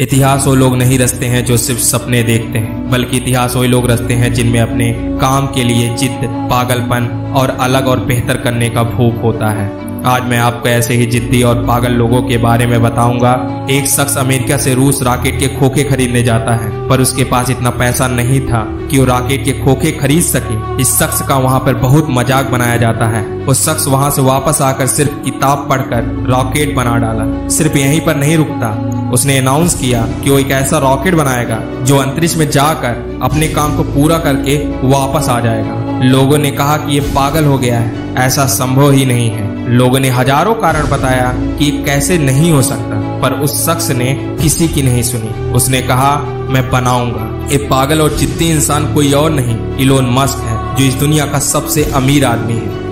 इतिहास वो लोग नहीं रचते हैं जो सिर्फ़ सपने देखते हैं, बल्कि इतिहास वही लोग रचते हैं जिनमें अपने काम के लिए जिद पागलपन और अलग और बेहतर करने का भूख होता है। आज मैं आपको ऐसे ही जिद्दी और पागल लोगों के बारे में बताऊँगा। एक शख्स अमेरिका से रूस रॉकेट के खोखे खरीदने जाता है, पर उसके पास इतना पैसा नहीं था कि वो रॉकेट के खोखे खरीद सके। इस शख्स का वहाँ पर बहुत मज़ाक बनाया जाता है। उस शख्स वहाँ से वापस आकर सिर्फ़ किताब पढ़कर रॉकेट बना डाला। सिर्फ़ यहीं पर नहीं रुकता। उसने अनाउंस किया कि वो एक ऐसा रॉकेट बनाएगा जो अंतरिक्ष में जाकर अपने काम को पूरा करके वापस आ जाएगा। लोगों ने कहा कि ये पागल हो गया है। ऐसा संभव ही नहीं है। लोगों ने हज़ारों कारण बताया कि कैसे नहीं हो सकता, पर उस शख्स ने किसी की नहीं सुनी। उसने कहा, मैं बनाऊँगा। ये पागल और चित्ती इंसान कोई और नहीं। इलोन मस्क है, जो इस दुनिया का सबसे अमीर आदमी है।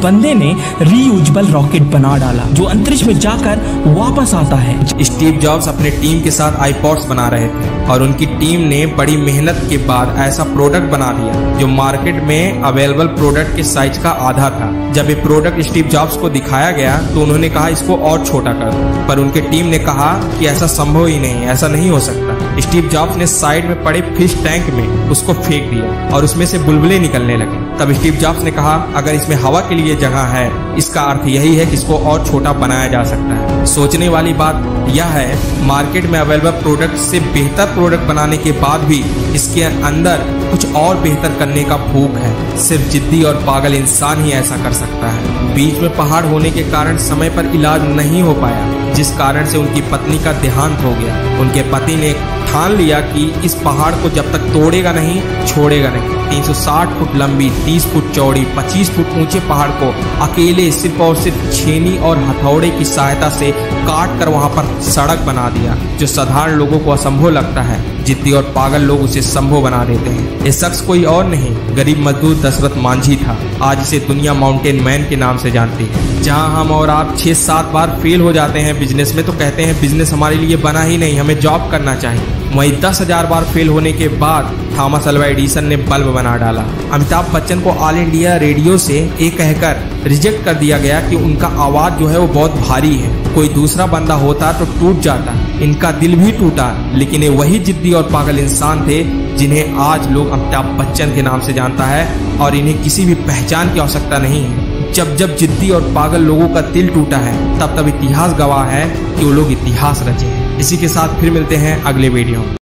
बंदे ने रीयूजेबल रॉकेट बना डाला, जो अंतरिक्ष में जाकर वापस आता है। स्टीव जॉब्स अपने टीम के साथ आईपॉड्स बना रहे थे, और उनकी टीम ने बड़ी मेहनत के बाद ऐसा प्रोडक्ट बना दिया, जो मार्केट में अवेलेबल प्रोडक्ट के साइज़ का आधा था। जब ये प्रोडक्ट स्टीव जॉब्स को दिखाया गया तो उन्होंने कहा, इसको और छोटा कर पर उनके टीम ने कहा कि ऐसा संभव ही नहीं ऐसा नहीं हो सकता। स्टीव जॉब्स ने साइड में पड़े फ़िश टैंक में उसको फेंक दिया और उसमें से बुलबुले निकलने लगे। तब स्टीव जॉब्स ने कहा, अगर इसमें हवा के लिए जगह है, इसका अर्थ यही है कि इसको और छोटा बनाया जा सकता है। सोचने वाली बात यह है, मार्केट में अवेलेबल प्रोडक्ट से बेहतर प्रोडक्ट बनाने के बाद भी इसके अंदर कुछ और बेहतर करने का भूख है। सिर्फ़ जिद्दी और पागल इंसान ही ऐसा कर सकता है। बीच में पहाड़ होने के कारण समय पर इलाज नहीं हो पाया। जिस कारण से उनकी पत्नी का देहांत हो गया। उनके पति ने ठान लिया कि इस पहाड़ को जब तक तोड़ेगा नहीं, छोड़ेगा नहीं। 360 फुट लंबी 30 फुट चौड़ी 25 फुट ऊँचे पहाड़ को अकेले सिर्फ़ और सिर्फ़ छेनी और हथौड़े की सहायता से काट कर वहाँ पर सड़क बना दिया, जो साधारण लोगों को असंभव लगता है। जिद्दी और पागल लोग उसे संभव बना देते हैं। ये शख्स कोई और नहीं, गरीब मजदूर दशरथ मांझी था। आज इसे दुनिया माउंटेन मैन के नाम से जानती है। जहाँ हम और आप छह सात बार फेल हो जाते हैं बिज़नेस में तो कहते हैं बिज़नेस हमारे लिए बना ही नहीं, हमें जॉब करना चाहिए। वही दस हज़ार बार फेल होने के बाद थॉमस अल्वा एडिसन ने बल्ब बना डाला। अमिताभ बच्चन को ऑल इंडिया रेडियो से ये कहकर रिजेक्ट कर दिया गया कि उनका आवाज़ जो है वो बहुत भारी है। कोई दूसरा बंदा होता तो टूट जाता। इनका दिल भी टूटा, लेकिन ये वही जिद्दी और पागल इंसान थे जिन्हें आज लोग अमिताभ बच्चन के नाम से जानता है और इन्हें किसी भी पहचान की आवश्यकता नहीं है। जब जब जिद्दी और पागल लोगों का दिल टूटा है, तब तब इतिहास गवाह है कि वो लोग इतिहास रचे हैं। इसी के साथ फिर मिलते हैं अगले वीडियो